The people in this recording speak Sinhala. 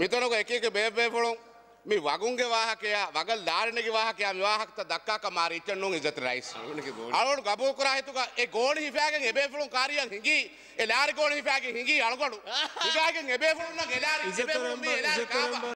මිතනක එක එක බේබේපොළොන් මේ වගුන්ගේ වාහකයා වගල් ධාරණගේ වාහකයා විවාහක්ත දක්කා කමාර ඉච්චන්නොන් ඉජත රයිස්. අලුන් ගබෝ කරාහිතුක ඒ ගෝණ හිෆෑගෙන් එබේපොළොන් කාරියන් හිඟි ඒ ලාරි ගෝණ හිෆෑගෙන් හිඟි අලගොඩු හිෆෑගෙන් එබේපොළොන් නම් එලාරි ඉජතරම්බ එබේපොළොන් මේ එලාරි කාපා. ඉජතරම්බ